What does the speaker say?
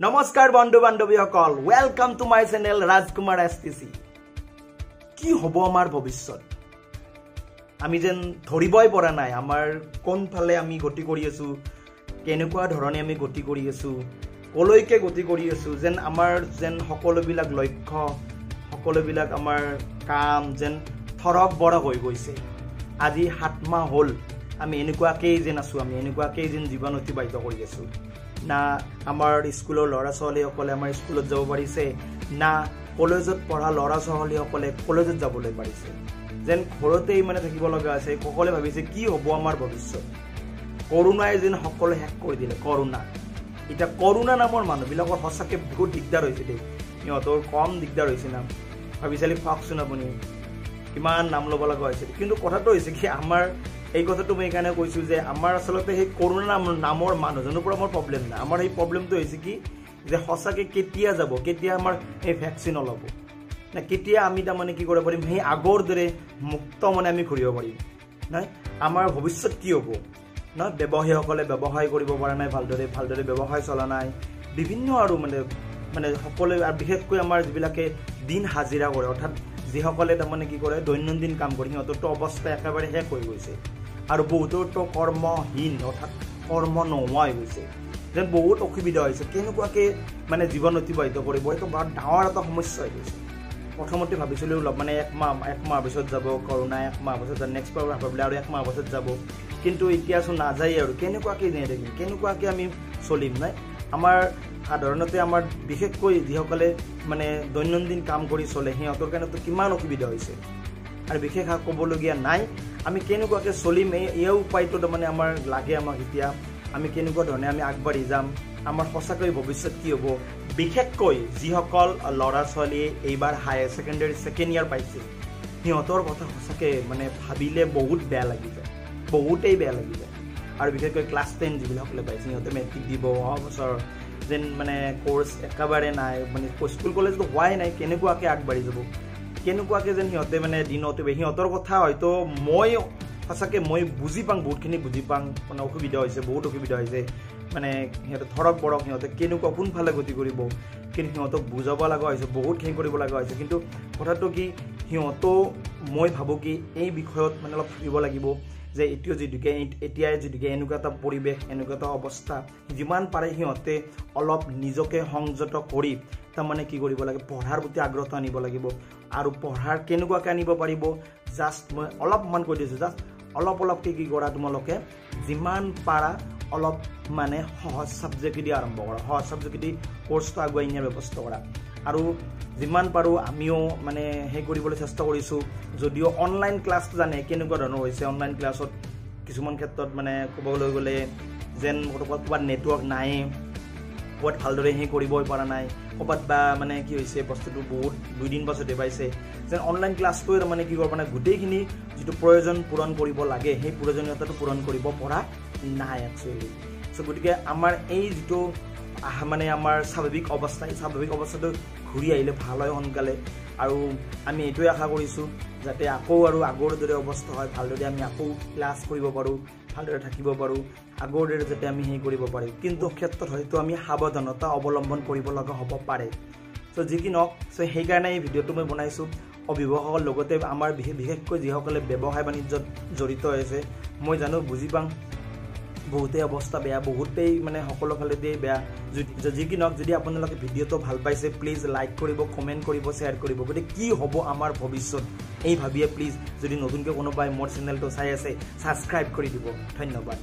নমস্কাৰ বন্ধু বান্ধৱীসকল welcome to my channel Rajkumar S T C কি হ'ব আমাৰ ভৱিষ্যত? আমি যেন ধৰিবই পৰা নাই আমাৰ কোনফালে আমি গতি কৰি আছোঁ কেনেকুৱা ধৰণে আমি গতি কৰি আছোঁ কলৈকে গতি কৰি আছোঁ যেন আমাৰ যেন সকলোবিলাক লক্ষ্য সকলোবিলাক আমাৰ কাম যেন থৰক বৰক হৈ গৈছে। আজি সাত মাহ হ'ল আমি এনেকুৱাকেই যেন আছোঁ আমি এনেকুৱাকেই যেন জীৱন অতিবাহিত কৰি আছোঁ। না আমাৰ স্কুলৰ ল'ৰা ছোৱালীসকলে আমাৰ স্কুলত যাব পাৰিছে না কলেজত পঢ়া ল'ৰা ছোৱালীসকলে কলেজত যাবলৈ পাৰিছে। যেন ঘৰতেই মানে থাকিব লগা আছে সকলোৱে ভাবিছে কি হ'ব আমাৰ ভৱিষ্যত? কৰোণাই যেন সকলোৱে শেষ কৰি দিলে কৰোণা। এতিয়া কৰোণা নামৰ মানুহবিলাকৰ সঁচাকৈ বহুত দিগদাৰ হৈছে দেই। সিহঁতৰ কম দিগদাৰ হৈছে না। ভাবি চালি চাওকচোন আপুনি কিমান নাম ল'ব লগা হৈছে। কিন্তু কথাটো হৈছে কি আমাৰ এই কথাটো মই সেইকাৰণে কৈছোঁ যে আমাৰ আচলতে সেই কৰোণা নাম নামৰ মানুহজনৰ পৰা মোৰ প্ৰব্লেম নাই। আমাৰ সেই প্ৰব্লেমটো হৈছে কি যে সঁচাকৈ কেতিয়া যাব কেতিয়া আমাৰ সেই ভেকচিন ওলাব? নে কেতিয়া আমি তাৰমানে কি কৰিব পাৰিম? সেই আগৰ দৰে মুক্ত মানে আমি ঘূৰিব পাৰিম। নাই আমাৰ ভৱিষ্যত কি হ'ব? নহয় ব্যৱসায়ীসকলে ব্যৱসায় কৰিব পৰা নাই ভালদৰে ভালদৰে ব্যৱসায় চলা নাই। বিভিন্ন আৰু মানে মানে সকলোৱে আৰু বিশেষকৈ আমাৰ যিবিলাকে দিন হাজিৰা কৰে অৰ্থাৎ যিসকলে তাৰমানে কি কৰে দৈনন্দিন কাম কৰে সিহঁতৰতো অৱস্থা একেবাৰে শেষ হৈ গৈছে। আৰু বহুতৰতো কৰ্মহীন অৰ্থাৎ কৰ্ম নোহোৱা হৈ গৈছে যেন বহুত অসুবিধা হৈছে কেনেকুৱাকৈ মানে জীৱন অতিবাহিত কৰিব এইটো বৰ ডাঙৰ এটা সমস্যা হৈ গৈছে। প্ৰথমতে ভাবিছিলোঁ অলপ মানে একমাহ একমাহ পিছত যাব কৰোণা একমাহ পিছত যাব নেক্সট বাৰ ভাবিলে আৰু একমাহ পিছত যাব। কিন্তু এতিয়াচোন নাযায়েই আৰু কেনেকুৱাকৈ জীয়াই থাকিম কেনেকুৱাকৈ আমি চলিম নাই? আমাৰ সাধাৰণতে আমাৰ বিশেষকৈ যিসকলে মানে দৈনন্দিন কাম কৰি চলে সিহঁতৰ কাৰণেতো কিমান অসুবিধা হৈছে। আৰু বিশেষ ক'বলগীয়া নাই। আমি কেনেকুৱাকৈ চলিম এই এই উপায়টো তাৰমানে আমাৰ লাগে আমাক এতিয়া। আমি কেনেকুৱা ধৰণে আমি আগবাঢ়ি যাম আমাৰ সঁচাকৈ ভৱিষ্যত কি হ'ব। বিশেষকৈ যিসকল ল'ৰা ছোৱালীয়ে এইবাৰ হায়াৰ ছেকেণ্ডেৰী ছেকেণ্ড ইয়াৰ পাইছে সিহঁতৰ কথা সঁচাকৈ মানে ভাবিলে বহুত বেয়া লাগি যায়। বহুতেই বেয়া লাগি যায়। আৰু বিশেষকৈ ক্লাছ টেন যিবিলাকসকলে পাইছে সিহঁতে মেট্ৰিক দিব অহা বছৰ যেন মানে কোৰ্চ একেবাৰে নাই মানে স্কুল কলেজটো হোৱাই নাই কেনেকুৱাকৈ আগবাঢ়ি যাব। কেনেকুৱাকৈ যেন সিহঁতে মানে দিনত সিহঁতৰ কথা হয়তো মই সঁচাকৈ মই বুজি পাওঁ বহুতখিনি বুজি পাওঁ। মানে অসুবিধা হৈছে বহুত অসুবিধা হৈছে। মানে সিহঁতে ধৰক বৰক সিহঁতে কেনেকুৱা কোনফালে গতি কৰিব কিন্তু সিহঁতক বুজাব লগা হৈছে বহুতখিনি কৰিব লগা হৈছে। কিন্তু কথাটো কি সিহঁতো মই ভাবোঁ কি এই বিষয়ত মানে অলপ ভাবিব লাগিব যে এতিয়াও যিটোকে এতিয়াই যিটোকে এনেকুৱা এটা পৰিৱেশ এনেকুৱা এটা অৱস্থা যিমান পাৰে সিহঁতে অলপ নিজকে সংযত কৰি তাৰমানে কি কৰিব লাগে পঢ়াৰ প্ৰতি আগ্ৰহটো আনিব লাগিব। আৰু পঢ়াৰ কেনেকুৱাকৈ আনিব পাৰিব জাষ্ট মই অলপমান কৈ দিছোঁ জাষ্ট অলপ অলপকৈ কি কৰা তোমালোকে যিমান পাৰা অলপ মানে সহজ ছাবজেক্টেদি আৰম্ভ কৰা সহজ ছাবজেক্টেদি কোৰ্চটো আগুৱাই নিয়াৰ ব্যৱস্থা কৰা। আৰু যিমান পাৰোঁ আমিও মানে সেই কৰিবলৈ চেষ্টা কৰিছোঁ যদিও অনলাইন ক্লাছটো জানে কেনেকুৱা ধৰণৰ হৈছে অনলাইন ক্লাছত কিছুমান ক্ষেত্ৰত মানে ক'বলৈ গ'লে যেন ক'ৰবাত নেটৱৰ্ক নায়েই ক'ৰবাত ভালদৰে সেই কৰিবই পৰা নাই ক'ৰবাত বা মানে কি হৈছে বস্তুটো বহুত দুদিন পাছতে পাইছে। যেন অনলাইন ক্লাছটোৱে তাৰমানে কি কৰিব মানে গোটেইখিনি যিটো প্ৰয়োজন পূৰণ কৰিব লাগে সেই প্ৰয়োজনীয়তাটো পূৰণ কৰিব পৰা নাই একচুৱেলি চ' গতিকে আমাৰ এই যিটো মানে আমাৰ স্বাভাৱিক অৱস্থা এই স্বাভাৱিক অৱস্থাটো ঘূৰি আহিলে ভাল হয় সোনকালে। আৰু আমি এইটোৱে আশা কৰিছোঁ যাতে আকৌ আৰু আগৰ দৰে অৱস্থা হয় ভালদৰে আমি আকৌ ক্লাছ কৰিব পাৰোঁ ভালদৰে থাকিব পাৰোঁ আগৰ দৰে যাতে আমি সেই কৰিব পাৰোঁ। কিন্তু ক্ষেত্ৰত হয়তো আমি সাৱধানতা অৱলম্বন কৰিব লগা হ'ব পাৰে। চ' যি কি নহওক চ' সেইকাৰণে এই ভিডিঅ'টো মই বনাইছোঁ। অভিভাৱকৰ লগতে আমাৰ বিশেষ বিশেষকৈ যিসকলে ব্যৱসায় বাণিজ্যত জড়িত হৈছে মই জানো বুজি পাওঁ বহুতেই অৱস্থা বেয়া বহুতেই মানে সকলো ফালেদিয়েই বেয়া। যি কি নহওক যদি আপোনালোকে ভিডিঅ'টো ভাল পাইছে প্লিজ লাইক কৰিব কমেণ্ট কৰিব শ্বেয়াৰ কৰিব। গতিকে কি হ'ব আমাৰ ভৱিষ্যত? এই ভাবিয়ে প্লিজ যদি নতুনকৈ কোনোবাই মোৰ চেনেলটো চাই আছে ছাবস্ক্ৰাইব কৰি দিব। ধন্যবাদ।